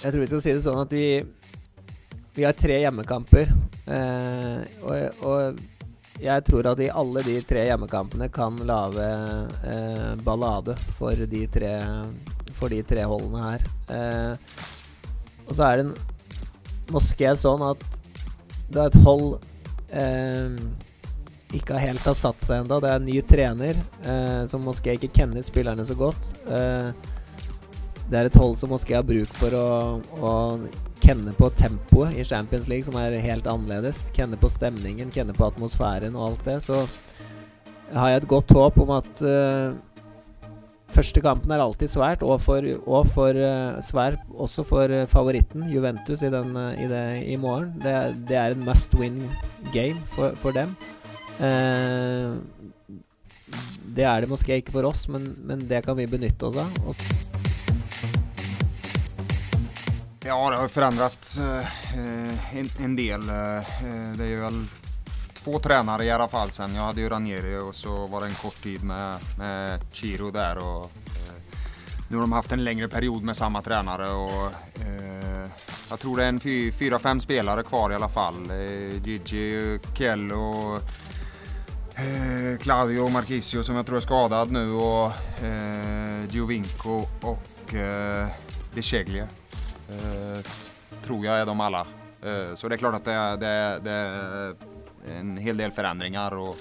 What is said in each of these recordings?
Jeg tror vi skal si det sånn at vi Vi har tre hjemmekamper. Eh, og, og, jeg tror at i alle de tre hjemmekampene kan lage eh, ballade for de tre For de tre holdene her. Eh, og så er det en moské sånn at det er et hold eh, ikke helt har satt seg ennå. Det er en ny trener eh, som måske ikke kjenner spillerne så godt. Eh, det er et hold som måske har bruk for å, å, kjenne på tempoet i Champions League, som er helt annerledes. Kjenne på stemningen, kjenne på atmosfæren og alt det. Så har jeg et godt håp om at uh, Første kampen er alltid svært, og, for, og for, uh, svær også for uh, favoritten, Juventus, i, den, i, det, i morgen. Det, det, er en must win game for, for dem. det er det måske ikke for oss, men, men det kan vi benytte oss av. Og Ja, det har forandret eh, en, en, del. Eh, det är vel två tränare i alla fall sen. Jag hade ju Ranieri och så var det en kort tid med, med Chiro där. Och, eh, nu har de haft en längre period med samma tränare och eh, jag tror det är en fy, fyra, fem spelare kvar i alla fall. Gigi, Kiel och eh, Claudio Marquisio som jag tror är skadad nu och eh, Giovinco och eh, De Cheglie. Eh, tror jag är de alla. Eh, så det är klart att det er det, det är en hel del förändringar och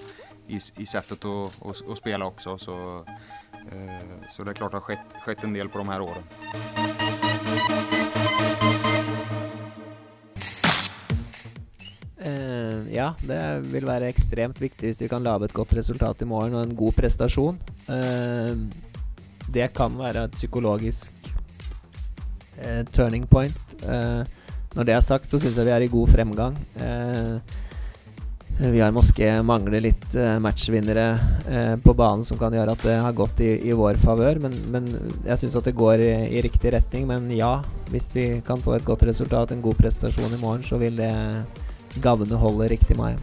i, i sättet att, att, att, spela. Så, eh, så det är klart att det har skett, skett en del på de här åren. Uh, ja, det vil være ekstremt viktig hvis vi kan lage et godt resultat i morgen og en god prestasjon. Det kan være et psykologisk turning point. Eh, når det er sagt, så syns jeg vi er i god fremgang. Eh, vi har måske mangler litt eh, matchvinnere eh, på banen som kan gjøre at det har gått i, i vår favør. Men, men, jeg syns at det går i, i, riktig retning. Men ja, hvis vi kan få et godt resultat, en god prestasjon i morgen, så vil det gagne holdet riktig mai.